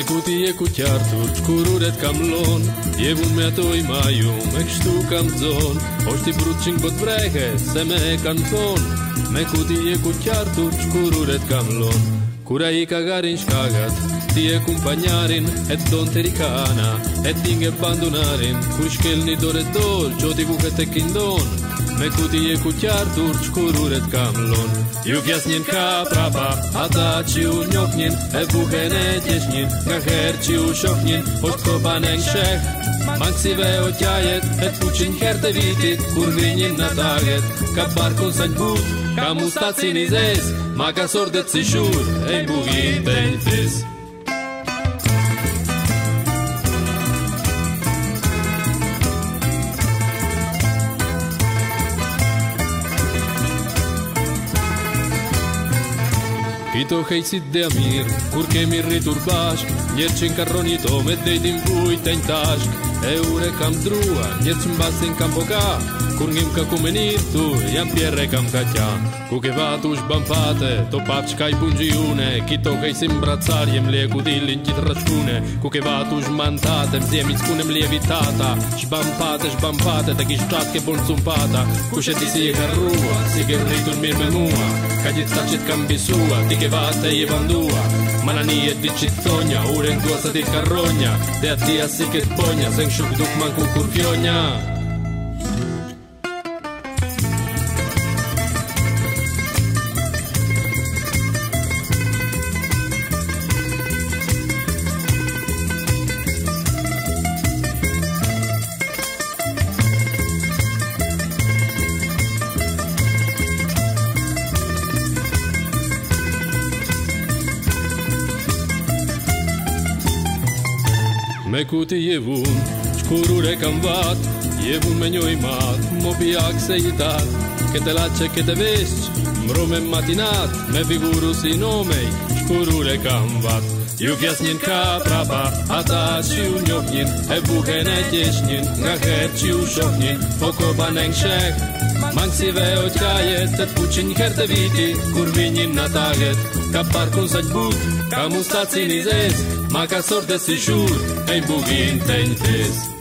Me kuti e ku qartur, të kururet kam lon Je vun me ato i maju, me kështu kam zon O shti brut qing bot brehe, se me e ton Me kuti e ku qartur, të kururet kam lon Kura i ka garin shkagat, ti e kumpanjarin E të ton të rikana, e tinge pandunarin Kur shkel një dore dol, qoti ku këtë e kindon Me kuti e ku qartur që kururet kam lon Ju kjas ka prapa Ata që u njoknin E buhen e gjeshnin Nga her që u shoknin Po të kopa në nëshek Mangësive o qajet E të puqin her të vitit Kur njën në taget Ka barkun sa njëgut Ka mustacin i zes Ma ka sordet si shur E mbuhin të një fis I të hejtësit dhe mirë, kur kemi rritur bashkë Një qënë karron një to me dhejtim bujtë e një tashk E ure kam drua, një që mbasin kam poka Kur njëm ka ku me një thu, kam ka qa Ku ke vatë u shbam to pap i pun gjiune Kito ka i si mbracar, jem le ku dilin qitë rrashkune Ku ke vatë u shman tate, mzjem i skunem vitata Shbam fate, shbam fate, të kish qatë ke bunë cun pata Ku ti si herrua, si ke rritun mirë me mua Ka gjithë ta qitë kam bisua, ti ke vatë e vandua Ma një e ti qitë thonja, Μπορεί να του δώσει τη καρνογά, τη mekutiyevun Shkurure kam vat, jevun me njoj mat Mobiak se i tat, kete lache kete vesh Mrome matinat, me figuru si nomej Shkurure kam vat Juk jasnin ka prapa, ata që u njofnin E buhen e tjeshnin, nga her që u shofnin Po koba në ngshek, mangësive o tkajet Të të puqin njëher të viti, kur vinin në taget Ka parkun sa të ka mustacin i zezë sorte de Sijur, em Bugin tem três.